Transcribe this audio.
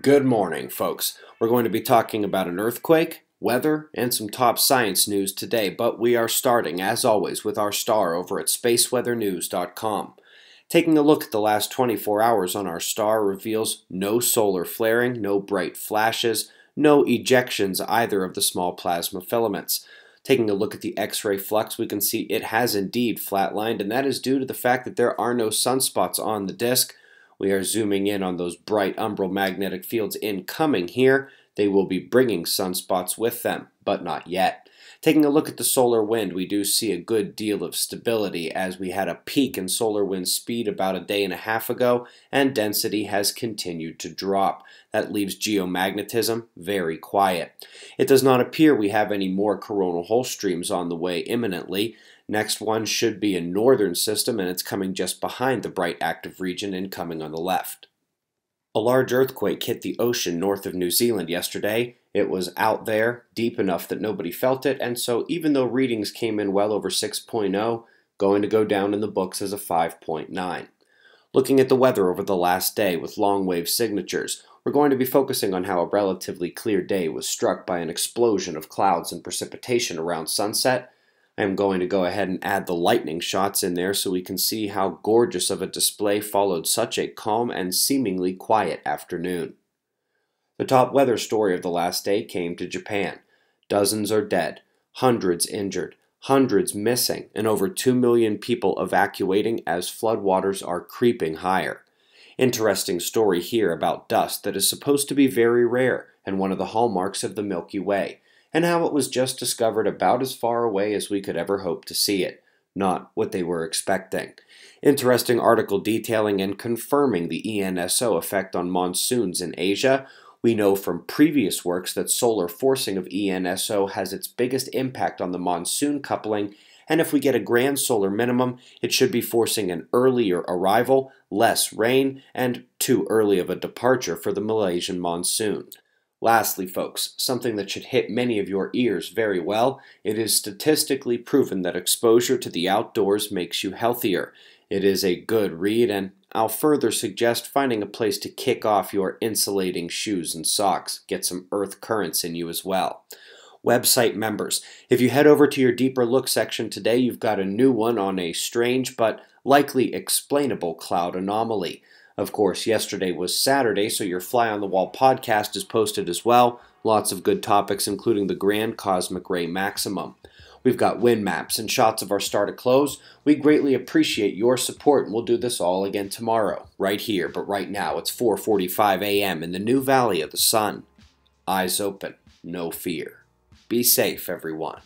Good morning, folks. We're going to be talking about an earthquake, weather, and some top science news today, but we are starting, as always, with our star over at spaceweathernews.com. Taking a look at the last 24 hours on our star reveals no solar flaring, no bright flashes, no ejections either of the small plasma filaments. Taking a look at the X-ray flux, we can see it has indeed flatlined, and that is due to the fact that there are no sunspots on the disk, we are zooming in on those bright umbral magnetic fields incoming here. They will be bringing sunspots with them, but not yet. Taking a look at the solar wind, we do see a good deal of stability as we had a peak in solar wind speed about a day and a half ago, and density has continued to drop. That leaves geomagnetism very quiet. It does not appear we have any more coronal hole streams on the way imminently. Next one should be a northern system, and it's coming just behind the bright active region and coming on the left. A large earthquake hit the ocean north of New Zealand yesterday. It was out there, deep enough that nobody felt it, and so even though readings came in well over 6.0, going to go down in the books as a 5.9. Looking at the weather over the last day with long wave signatures, we're going to be focusing on how a relatively clear day was struck by an explosion of clouds and precipitation around sunset, I'm going to go ahead and add the lightning shots in there so we can see how gorgeous of a display followed such a calm and seemingly quiet afternoon. The top weather story of the last day came to Japan. Dozens are dead, hundreds injured, hundreds missing, and over 2 million people evacuating as floodwaters are creeping higher. Interesting story here about dust that is supposed to be very rare and one of the hallmarks of the Milky Way and how it was just discovered about as far away as we could ever hope to see it, not what they were expecting. Interesting article detailing and confirming the ENSO effect on monsoons in Asia. We know from previous works that solar forcing of ENSO has its biggest impact on the monsoon coupling, and if we get a grand solar minimum, it should be forcing an earlier arrival, less rain, and too early of a departure for the Malaysian monsoon. Lastly, folks, something that should hit many of your ears very well, it is statistically proven that exposure to the outdoors makes you healthier. It is a good read, and I'll further suggest finding a place to kick off your insulating shoes and socks. Get some earth currents in you as well. Website members, if you head over to your deeper look section today, you've got a new one on a strange but likely explainable cloud anomaly. Of course, yesterday was Saturday, so your Fly on the Wall podcast is posted as well. Lots of good topics, including the Grand Cosmic Ray Maximum. We've got wind maps and shots of our star to close. We greatly appreciate your support, and we'll do this all again tomorrow, right here. But right now, it's 4:45 a.m. in the new Valley of the Sun. Eyes open, no fear. Be safe, everyone.